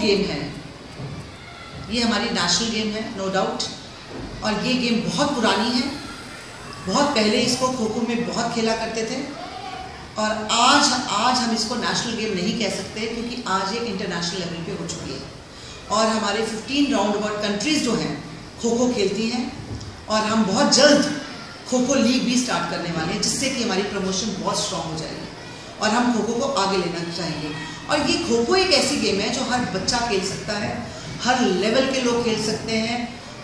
Game है। ये हमारी नेशनल गेम है नो डाउट और ये गेम बहुत पुरानी है। बहुत पहले इसको खो खो में बहुत खेला करते थे। और आज आज हम इसको नेशनल गेम नहीं कह सकते क्योंकि आज ये इंटरनेशनल लेवल पे हो चुकी है। और हमारे 15 राउंड अबाउट कंट्रीज़ जो हैं खो खो खेलती हैं। और हम बहुत जल्द खो खो लीग भी स्टार्ट करने वाले हैं, जिससे कि हमारी प्रमोशन बहुत स्ट्रांग हो जाएगी। और हम खो खो को आगे लेना चाहेंगे। और ये खो खो एक ऐसी गेम है जो हर बच्चा खेल सकता है, हर लेवल के लोग खेल सकते हैं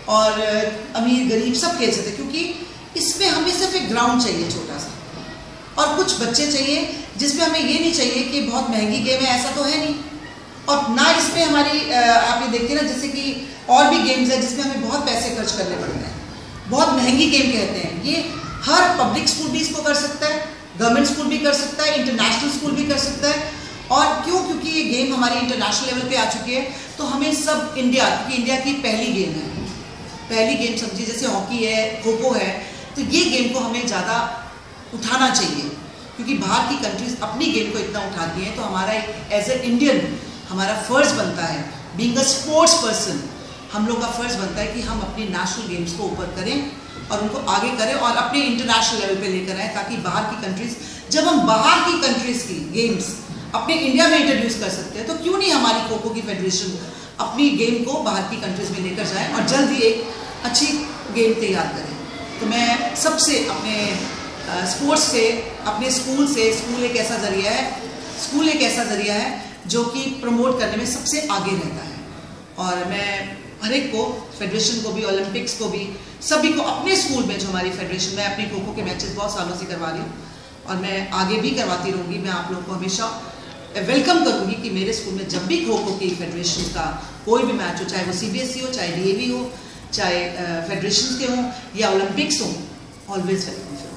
और अमीर, गरीब सब खेल सकते हैं, क्योंकि इसमें हमें सिर्फ़ एक ग्राउंड चाहिए छोटा सा। और कुछ बच्चे चाहिए जिसमें हमें ये नहीं चाहिए कि बहुत महँगी गेम है, ऐसा तो है नहीं। और ना इसमें हमारी आप ये देखते हैं ना, जैसे कि और भी गेम्स है जिसमें हमें बहुत पैसे खर्च करने पड़ते हैं। बहुत महँगी गेम कहते हैं। ये हर पब्लिक स्कूल भी इसको कर सकता है। गवर्नमेंट स्कूल भी कर सकता है, इंटरनेशनल स्कूल भी कर सकता है। और क्यों? क्योंकि ये गेम हमारी इंटरनेशनल लेवल पे आ चुकी है तो हमें सब इंडिया, क्योंकि इंडिया की पहली गेम है। पहली गेम समझिए, जैसे हॉकी है, खो खो है तो ये गेम को हमें ज़्यादा उठाना चाहिए। क्योंकि बाहर की कंट्रीज़ अपनी गेम को इतना उठाती हैं तो हमारा एज ए इंडियन हमारा फ़र्ज़ बनता है। बींग अ स्पोर्ट्स पर्सन हम लोग का फ़र्ज़ बनता है कि हम अपने नेशनल गेम्स को ऊपर करें और उनको आगे करें और अपने इंटरनेशनल लेवल पे लेकर आए ताकि बाहर की कंट्रीज़ जब हम बाहर की कंट्रीज़ की गेम्स अपने इंडिया में इंट्रोड्यूस कर सकते हैं तो क्यों नहीं हमारी खो की फेडरेशन अपनी गेम को बाहर की कंट्रीज़ में लेकर जाए और जल्द ही एक अच्छी गेम तैयार करें। तो मैं सबसे अपने स्पोर्ट्स से, अपने स्कूल से स्कूल एक ऐसा ज़रिया है स्कूल एक ऐसा ज़रिया है जो कि प्रमोट करने में सबसे आगे रहता है। और मैं हर एक को फेडरेशन को भी ओलंपिक्स को भी, सभी को अपने स्कूल में जो हमारी फेडरेशन में अपनी खो खो के मैचेस बहुत सालों से करवा रही हूँ और मैं आगे भी करवाती रहूँगी, मैं आप लोग को हमेशा वेलकम करूँगी कि मेरे स्कूल में जब भी खो खो की फेडरेशन का कोई भी मैच हो, चाहे वो सीबीएसई हो, चाहे डी हो, चाहे फेडरेशन के हों या ओलंपिक्स हों ऑलवेज वेलकम